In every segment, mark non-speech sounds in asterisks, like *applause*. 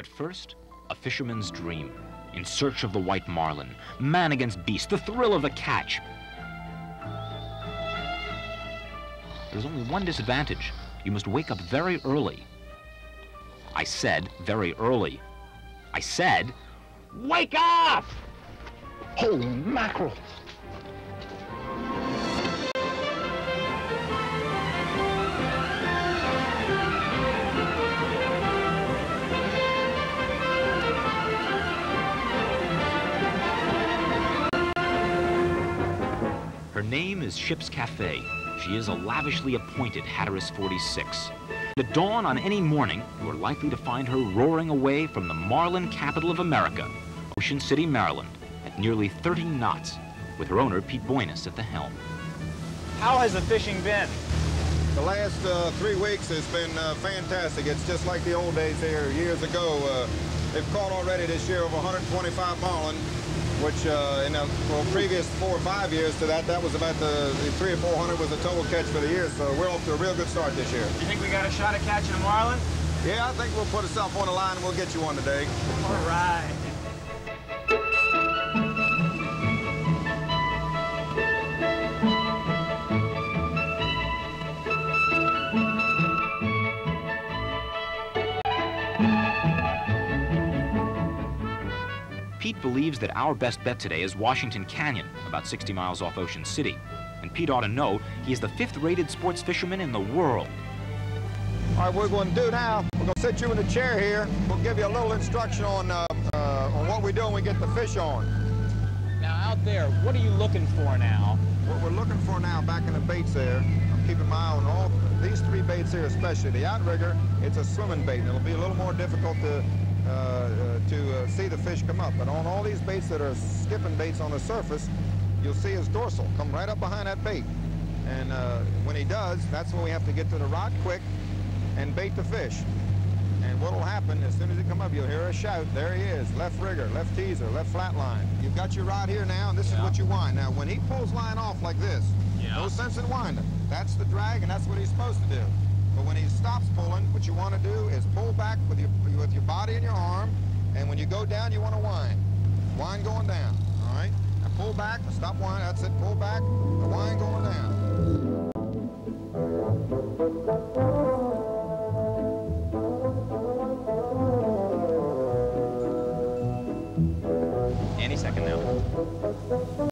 But first, a fisherman's dream. In search of the white marlin, man against beast, the thrill of the catch. There's only one disadvantage. You must wake up very early. I said very early. I said, wake up! Holy mackerel! Is Ship's Cafe. She is a lavishly appointed Hatteras 46. At dawn on any morning, you are likely to find her roaring away from the marlin capital of America, Ocean City, Maryland, at nearly 30 knots, with her owner, Pete Boynes, at the helm. How has the fishing been? The last uh, three weeks has been uh, fantastic. It's just like the old days here years ago. Uh, they've caught already this year over 125 marlin, which uh, in the well, previous four or five years to that, that was about the, the three or 400 was the total catch for the year. So we're off to a real good start this year. Do You think we got a shot at catching a marlin? Yeah, I think we'll put ourselves on the line and we'll get you one today. All right. Believes that our best bet today is Washington Canyon, about 60 miles off Ocean City. And Pete ought to know he is the fifth-rated sports fisherman in the world. All right, what we're going to do now, we're going to sit you in the chair here. We'll give you a little instruction on, uh, uh, on what we do when we get the fish on. Now, out there, what are you looking for now? What we're looking for now, back in the baits there, I'm keeping my eye on all these three baits here especially. The outrigger, it's a swimming bait, and it'll be a little more difficult to to uh, see the fish come up. But on all these baits that are skipping baits on the surface, you'll see his dorsal come right up behind that bait. And uh, when he does, that's when we have to get to the rod quick and bait the fish. And what will happen, as soon as he come up, you'll hear a shout, there he is, left rigger, left teaser, left flat line. You've got your rod here now, and this Yeah. is what you wind. Now, when he pulls line off like this, Yeah. no sense in winding. That's the drag, and that's what he's supposed to do. But when he stops pulling, what you want to do is pull back with your, with your body and your arm, and when you go down, you want to wind. Wind going down, all right? And pull back, stop winding, that's it, pull back, the wind going down. Any second now.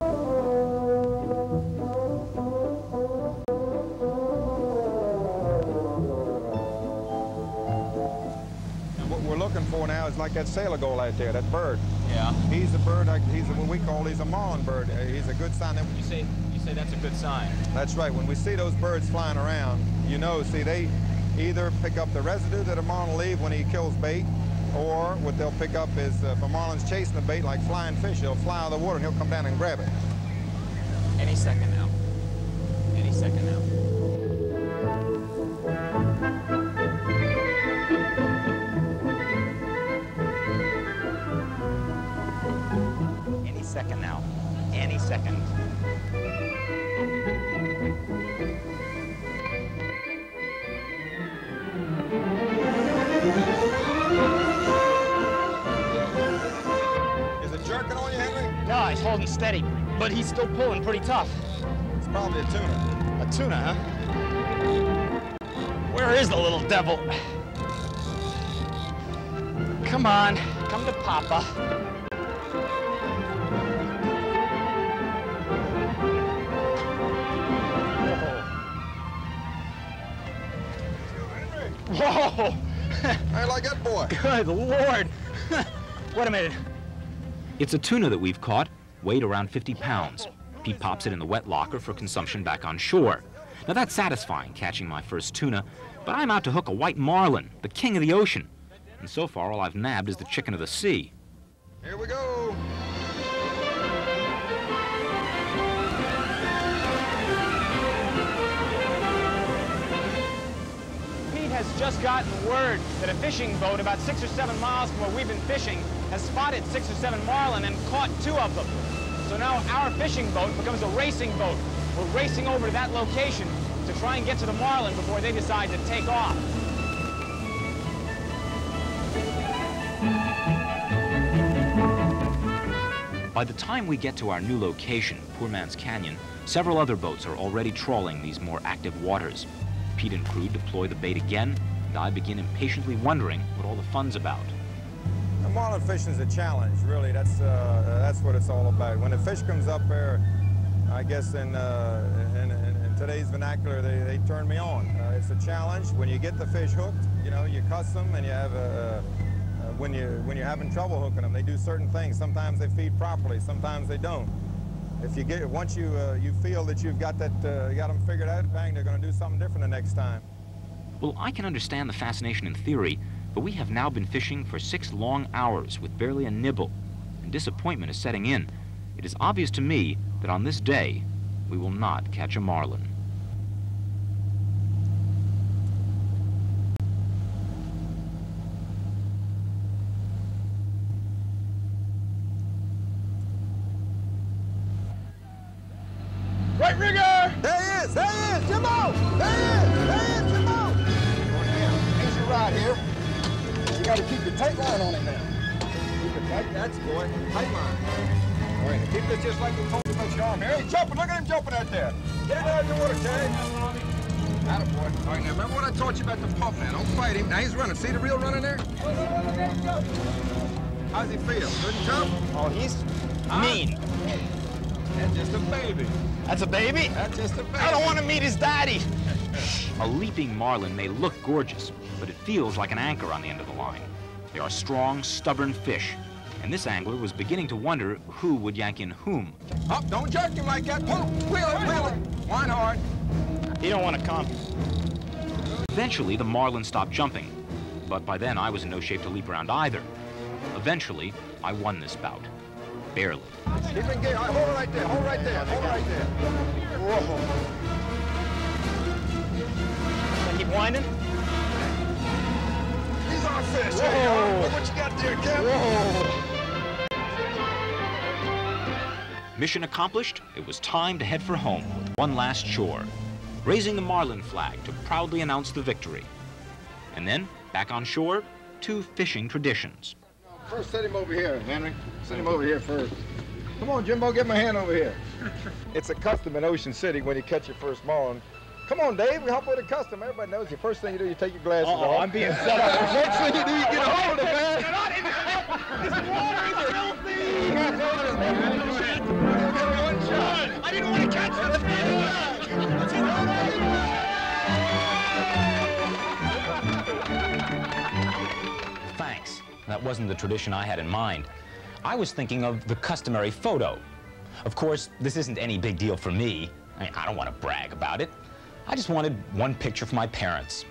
For now is like that sailor gull out there, that bird. Yeah. He's a bird, like, he's what we call, he's a marlin bird. Uh, He's a good sign that You say you say that's a good sign. That's right. When we see those birds flying around, you know, see, they either pick up the residue that a marlin will leave when he kills bait, or what they'll pick up is uh, if a marlin's chasing the bait like flying fish, he'll fly out of the water and he'll come down and grab it. Any second now. Any second now. Second. Is it jerking on you, Henry? No, he's holding steady, but he's still pulling pretty tough. It's probably a tuna. A tuna, huh? Where is the little devil? Come on, come to Papa. Whoa! *laughs* I like that boy. Good Lord! *laughs* Wait a minute. It's a tuna that we've caught, weighed around 50 pounds. Pete pops it in the wet locker for consumption back on shore. Now that's satisfying, catching my first tuna, but I'm out to hook a white marlin, the king of the ocean. And so far, all I've nabbed is the chicken of the sea. Here we go. has just gotten word that a fishing boat about six or seven miles from where we've been fishing has spotted six or seven marlin and caught two of them. So now our fishing boat becomes a racing boat. We're racing over to that location to try and get to the marlin before they decide to take off. By the time we get to our new location, Poor Man's Canyon, several other boats are already trawling these more active waters. Pete and crew deploy the bait again, and I begin impatiently wondering what all the fun's about. The marlin is a challenge, really. That's uh, that's what it's all about. When the fish comes up there, I guess in, uh, in, in, today's vernacular, they, they turn me on. Uh, it's a challenge. When you get the fish hooked, you know, you cuss them and you have a, a when you when you're having trouble hooking them, they do certain things. Sometimes they feed properly, sometimes they don't. If you get once you uh, you feel that you've got that uh, got them figured out, bang, they're going to do something different the next time. Well, I can understand the fascination in theory, but we have now been fishing for six long hours with barely a nibble, and disappointment is setting in. It is obvious to me that on this day, we will not catch a marlin. Right There he is! There he is! Jimbo! There he is! There he is! Jimbo! Here's your rod here. You got to keep your tight line on it now. Keep it tight. That's boy. Tight line. All right, keep this just like we told you about your arm here. He's jumping. Look at him jumping out there. Get it out of the water, Terry. Attaboy. All right, now remember what I taught you about the pump now. Don't fight him. Now he's running. See the reel running there? How's he feel? Couldn't jump? Oh, he's mean. That's just a baby. That's a baby? That's just a baby. I don't want to meet his daddy. A leaping marlin may look gorgeous, but it feels like an anchor on the end of the line. They are strong, stubborn fish, and this angler was beginning to wonder who would yank in whom. Up, don't jerk him like that. Pull him. Wheel it, wheel it. Line hard. He don't want to come. Eventually, the marlin stopped jumping, but by then I was in no shape to leap around either. Eventually, I won this bout. Barely. Keep. All right, hold right there. Hold right there. Hold right there. Whoa. Keep winding. He's our fish. Whoa. You. Look what you got there, Kevin. Mission accomplished, it was time to head for home with one last chore. Raising the marlin flag to proudly announce the victory. And then, back on shore, two fishing traditions. First, set him over here, Henry. Set him over here first. Come on, Jimbo, get my hand over here. *laughs* it's a custom in Ocean City when you catch your first marlin. Come on, Dave, we help with a custom. Everybody knows the first thing you do, you take your glasses Uh-oh, off. I'm being *laughs* set up. Next thing you do, you get a hold of it, man. This water is filthy! I didn't want to catch Thanks. That wasn't the tradition I had in mind. I was thinking of the customary photo. Of course, this isn't any big deal for me. I, mean, I don't want to brag about it. I just wanted one picture for my parents,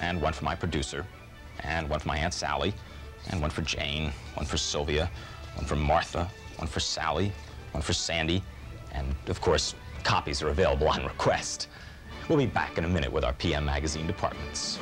and one for my producer, and one for my Aunt Sally, and one for Jane, one for Sylvia, one for Martha, one for Sally, one for Sandy, and of course, copies are available on request. We'll be back in a minute with our PM Magazine departments.